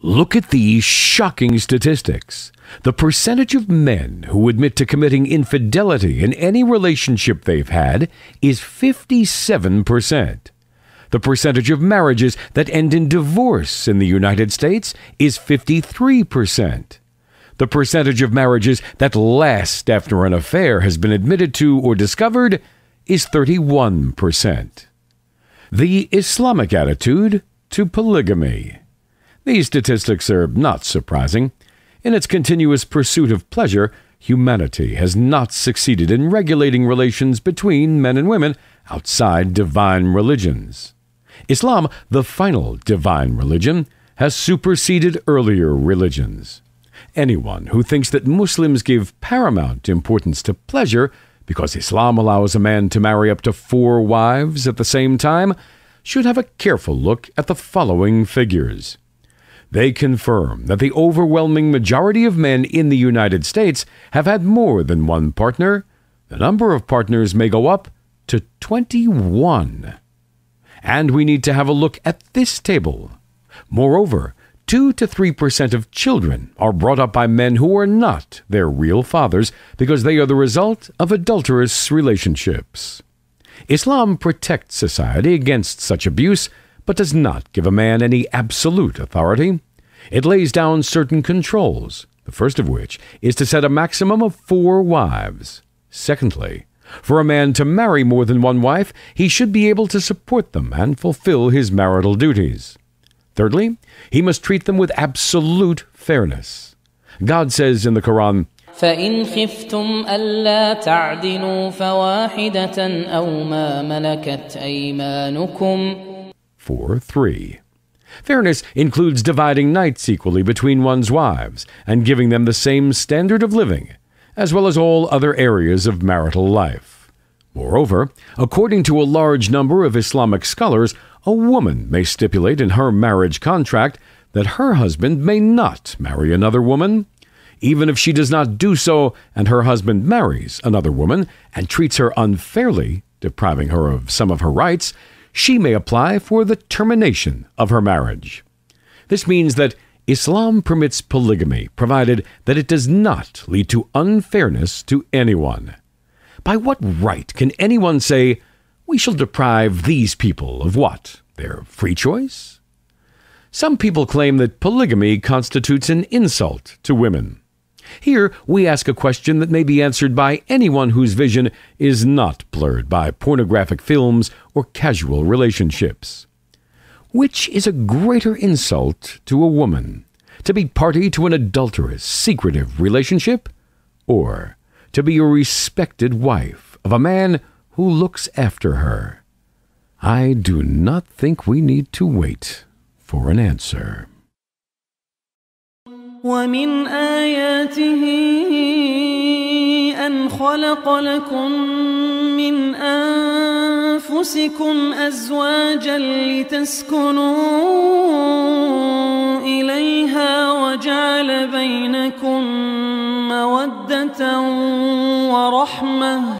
Look at these shocking statistics. The percentage of men who admit to committing infidelity in any relationship they've had is 57%. The percentage of marriages that end in divorce in the United States is 53%. The percentage of marriages that last after an affair has been admitted to or discovered is 31%. The Islamic attitude to polygamy. These statistics are not surprising. In its continuous pursuit of pleasure, humanity has not succeeded in regulating relations between men and women outside divine religions. Islam, the final divine religion, has superseded earlier religions. Anyone who thinks that Muslims give paramount importance to pleasure because Islam allows a man to marry up to four wives at the same time should have a careful look at the following figures. They confirm that the overwhelming majority of men in the United States have had more than one partner. The number of partners may go up to 21. And we need to have a look at this table. Moreover, 2 to 3% of children are brought up by men who are not their real fathers because they are the result of adulterous relationships. Islam protects society against such abuse but does not give a man any absolute authority. It lays down certain controls, the first of which is to set a maximum of four wives. Secondly, for a man to marry more than one wife, he should be able to support them and fulfill his marital duties. Thirdly, he must treat them with absolute fairness. God says in the Quran, فإن خفتم ألا تعدلوا فواحدة أو ما ملكت أيمانكم 4 3. Fairness includes dividing nights equally between one's wives and giving them the same standard of living, as well as all other areas of marital life. Moreover, according to a large number of Islamic scholars, a woman may stipulate in her marriage contract that her husband may not marry another woman. Even if she does not do so and her husband marries another woman and treats her unfairly, depriving her of some of her rights, she may apply for the termination of her marriage. This means that Islam permits polygamy provided that it does not lead to unfairness to anyone. By what right can anyone say, we shall deprive these people of what? Their free choice? Some people claim that polygamy constitutes an insult to women. Here, we ask a question that may be answered by anyone whose vision is not blurred by pornographic films or casual relationships. Which is a greater insult to a woman? To be party to an adulterous, secretive relationship? Or to be a respected wife of a man who looks after her? I do not think we need to wait for an answer. ومن آياته أن خلق لكم من أنفسكم أزواجا لتسكنوا إليها وجعل بينكم مودة ورحمة